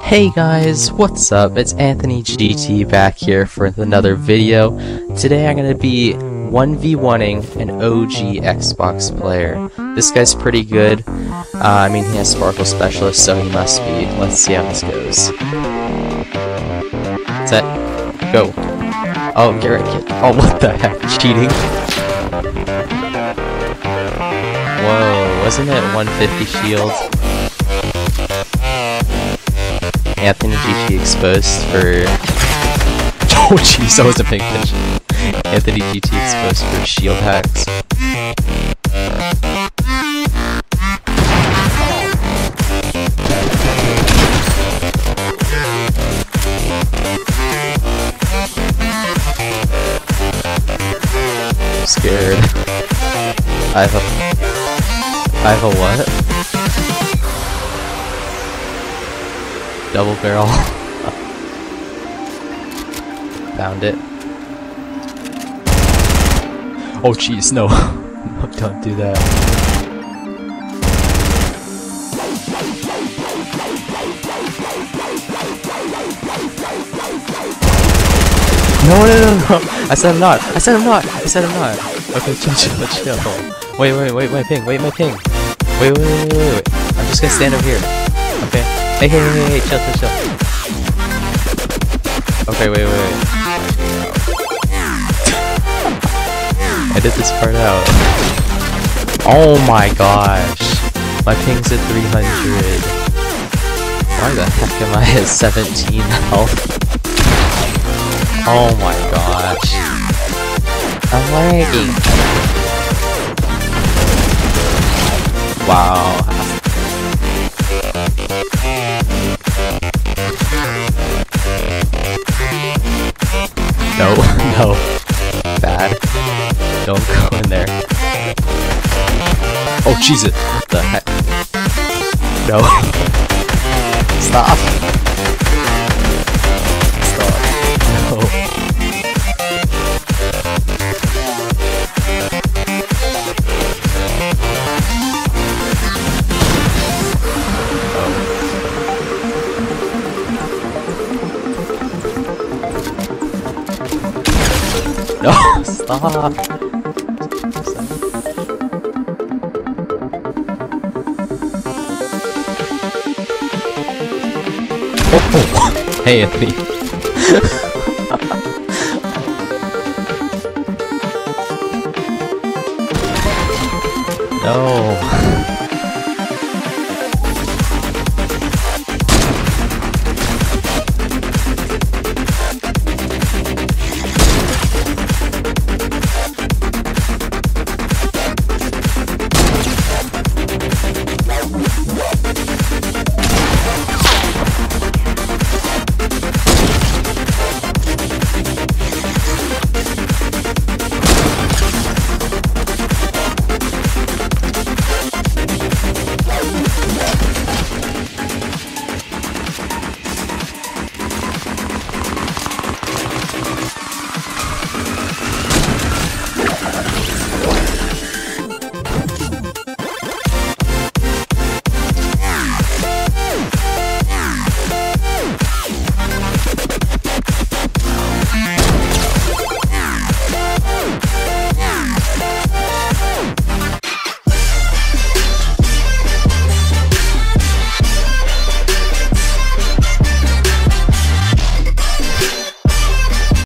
Hey guys, what's up? It's Anthony GDT back here for another video. Today I'm going to be 1v1ing an OG Xbox player. This guy's pretty good. Uh, I mean, he has Sparkle Specialist, so he must be. Let's see how this goes. Set. Go. Oh, Garrett. Oh, what the heck? Cheating? Whoa, wasn't it 150 shield? Anthony GT exposed for. Oh jeez, I was a paying attention. Anthony GT exposed for shield hacks. I'm scared. I have a. I have a what? Double barrel. Found it. Oh jeez, no. Don't do that. No, no, no, no. I said I'm not. I said I'm not. I said I'm not. Okay, chill, chill, chill. Wait, wait, wait, my ping. Wait, my ping. Wait, wait, wait, wait, wait. I'm just gonna stand over here. Hey, hey, hey, hey, chill, chill, chill. Okay, wait, wait, wait. Edit this part out. Oh my gosh. My ping's at 300. Why the heck am I at 17 health? Oh my gosh. I'm lagging. Wow. No, no. Bad. Don't go in there. Oh, Jesus. What the heck? No. Stop. No, stop. Oh, hey Anthony. no.